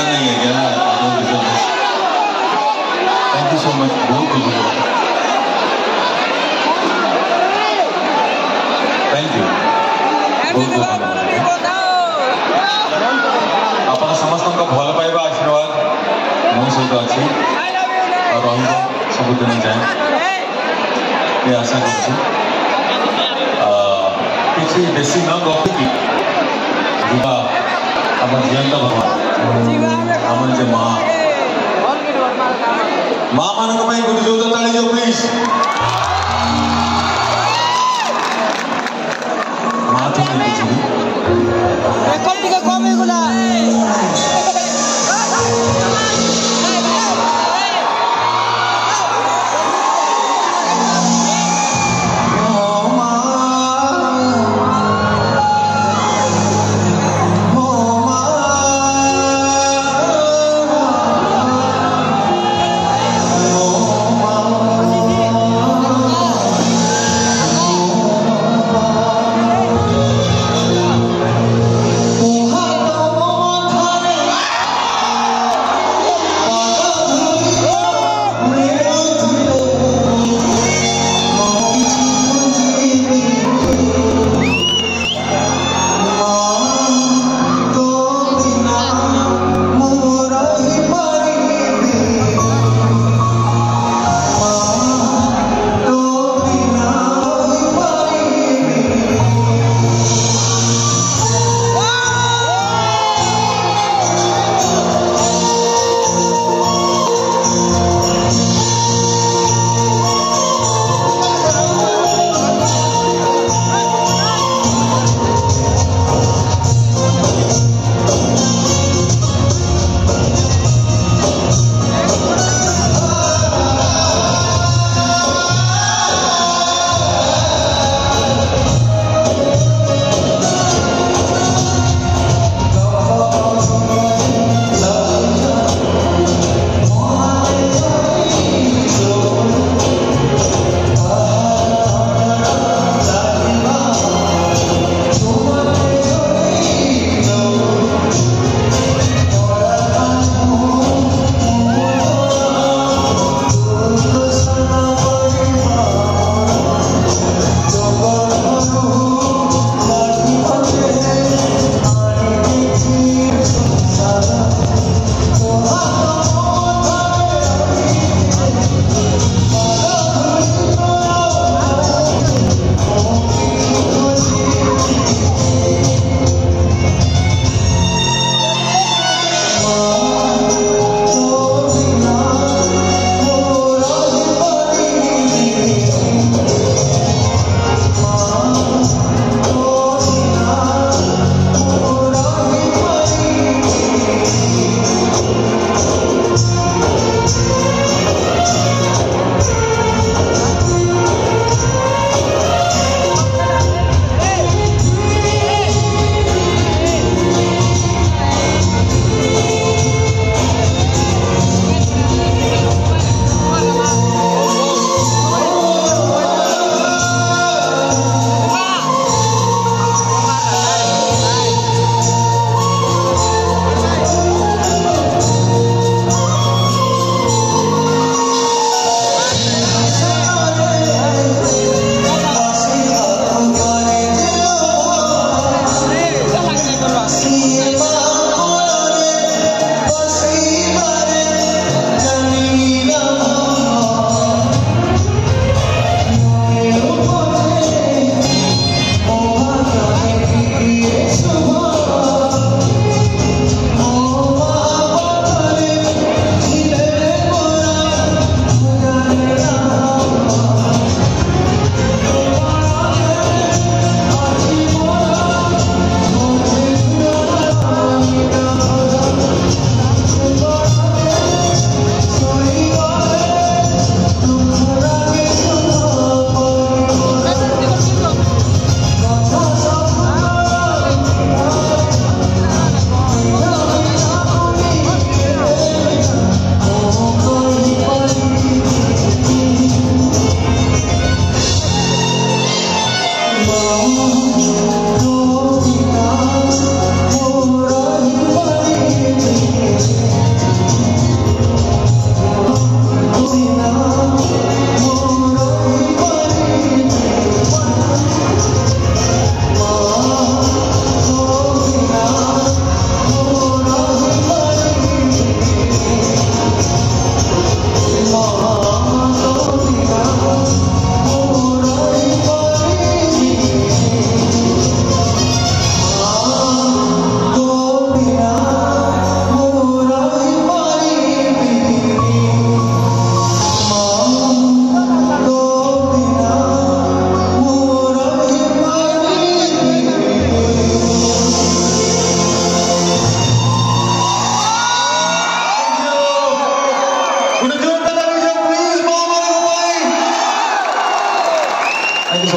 दरकार नहीं है क्या थैंक यू सो मच बहुत खुश हुआ थैंक यू ବହୁତ ବହୁତ ଧନ୍ୟବାଦ ଆପଣ ସମସ୍ତଙ୍କ ଭଲ ପାଇବା ଆଶୀର୍ବାଦ ମୋ ସହିତ ଅଛି ଆଉ ରହିବ ସବୁଦିନ ଯାଏଁ ଏ ଆଶା କରୁଛି ଆ, କିଛି ବେଶୀ ନ ଗପିକି ଯିବା aman janda bapak, aman jemaah. Mama nak kudu jodoh tali jauh please. Mati ni tu. Rekod tiga kami.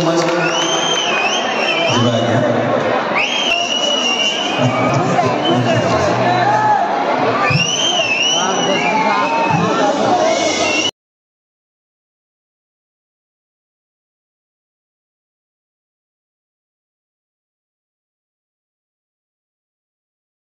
mais